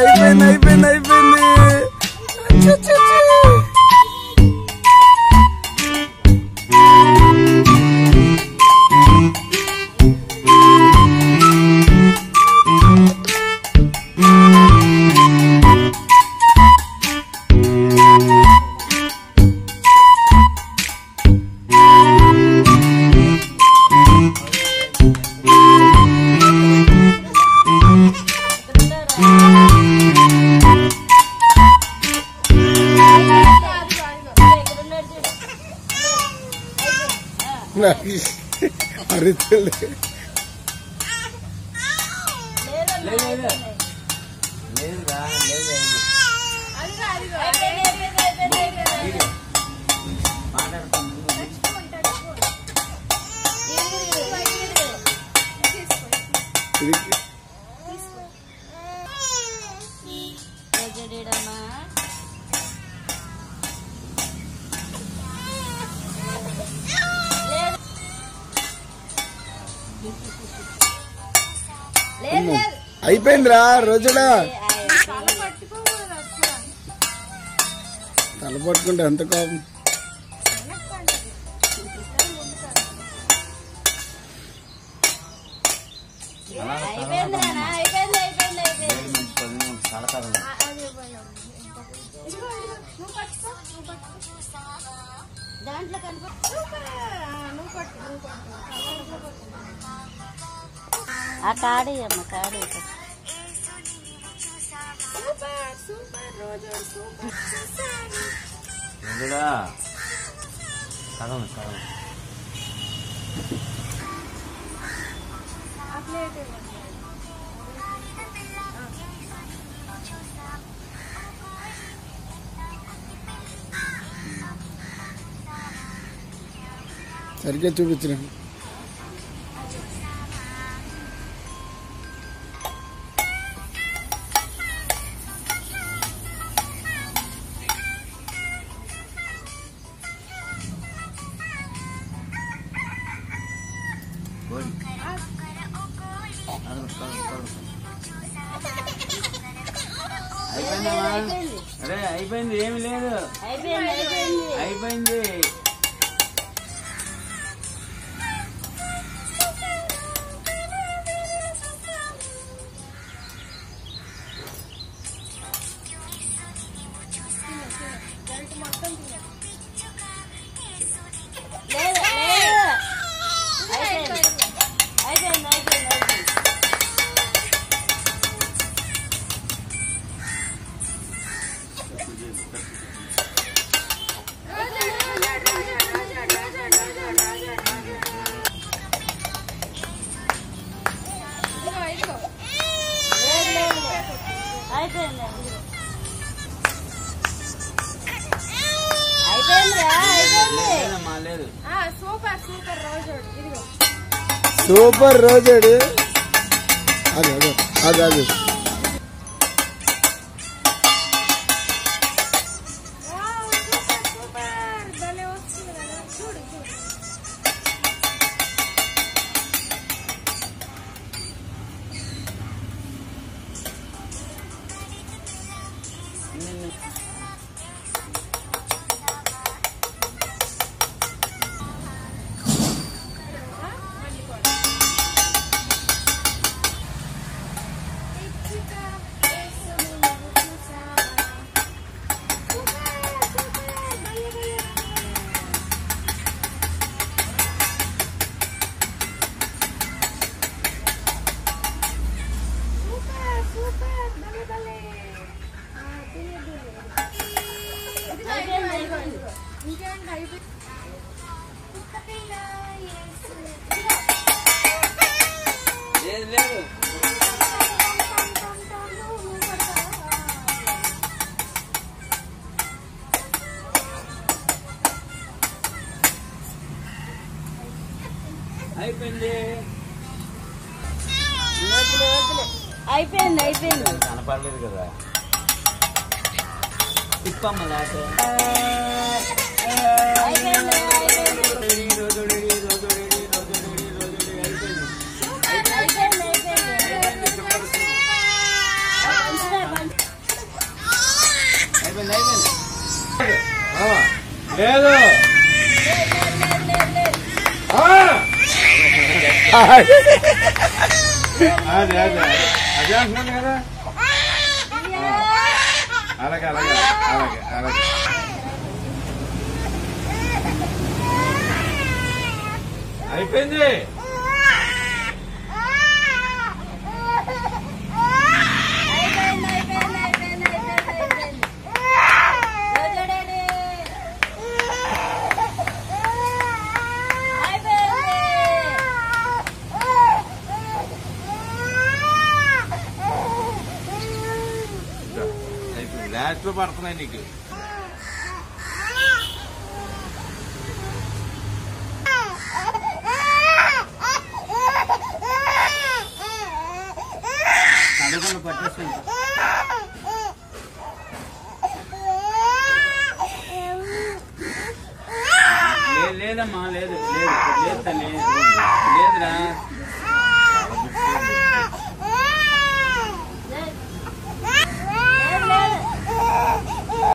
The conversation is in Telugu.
Aí vem, aí vem, aí vem. Tchau, tchau, tchau. Mm-hmm. Nice. Aritele. అయిపోయిందిరా రోజుడా తల పట్టుకుంటే ఎంత కోపం. దాంట్లో కనుక ఆ కాడి అమ్మ కాడి ఎదుడా సగం సగం సరిగ్గా చూపించిన అయిపోయిందమ్మా అరే అయిపోయింది. ఏమి లేదు. అయిపోయింది. సూపర్ రోజాడు. అది అదే అదే అది. లేదు లేదు అయిపోయింది అయిపోయింది. అయిపోయింది కనపడలేదు కదా. తిప్పమ్మ లేకపోతే అదే అదే అదే అంటున్నాను కదా అలాగే అలాగే అలాగే అలాగే అయిపోయింది అయిపోయింది లాస్ట్ లో పడుతున్నాయి నీకు చదవకుండా పట్టేస్తుంది లేదు లేదమ్మా లేదు లేదు లేదు తల్లి లేదురా